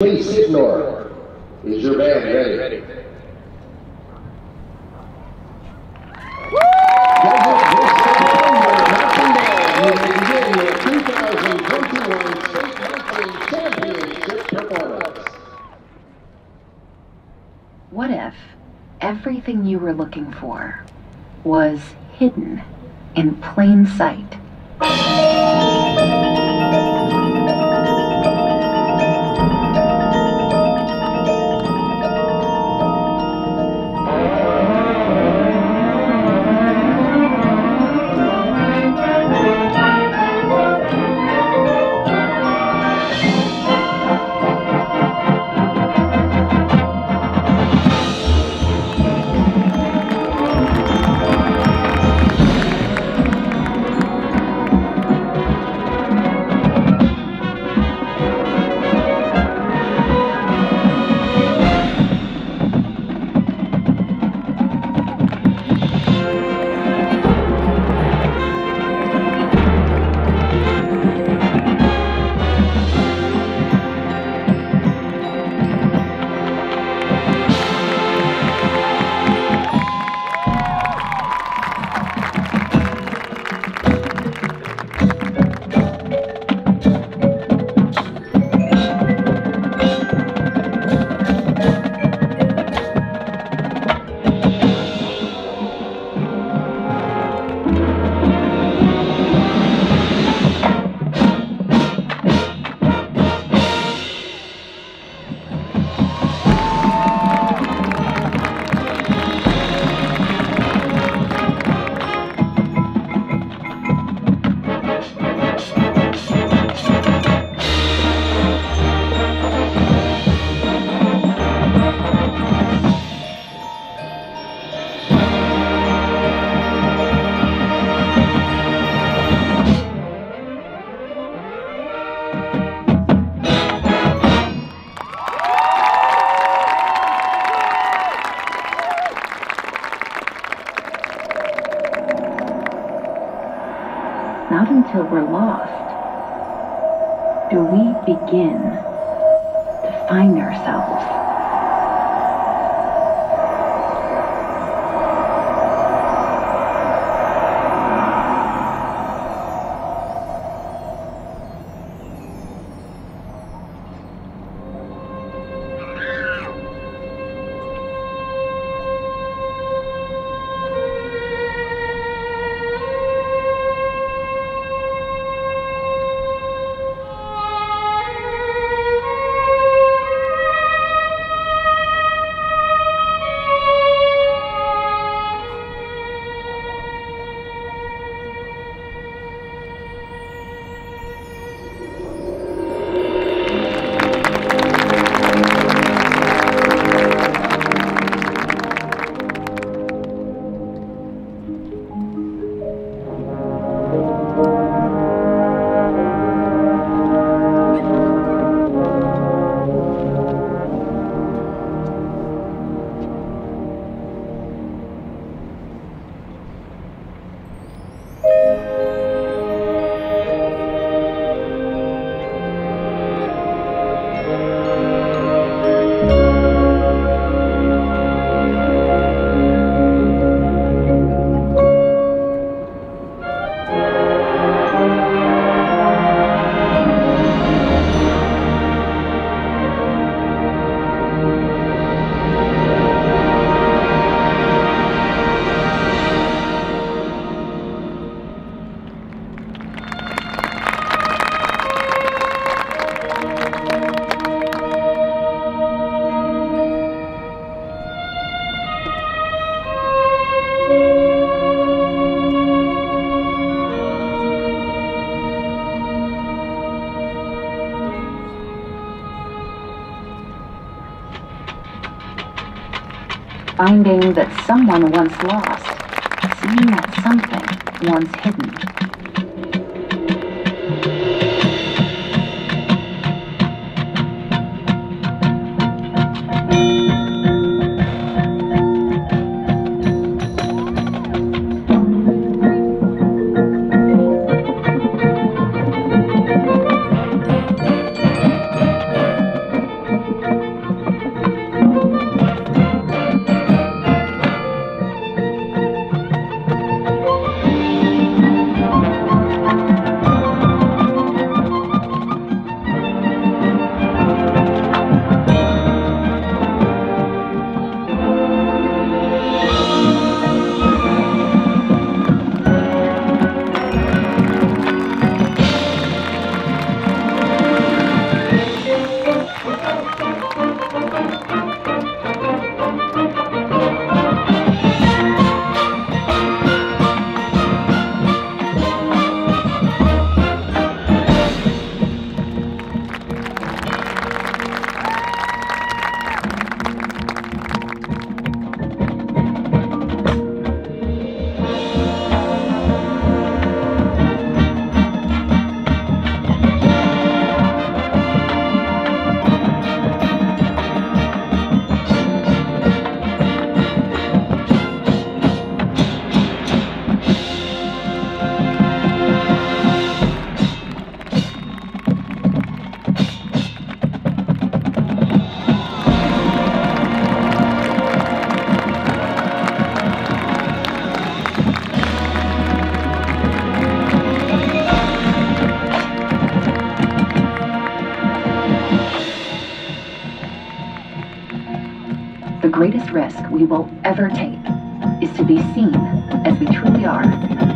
Please, Sidnor. Is your band ready? Desert Vista Thunder Marching Band, you may begin your 2021 State Marching Championship performance. What if everything you were looking for was hidden in plain sight? Until we're lost do we begin to find ourselves. Finding that someone once lost, seeing that something once hidden. Greatest risk we will ever take is to be seen as we truly are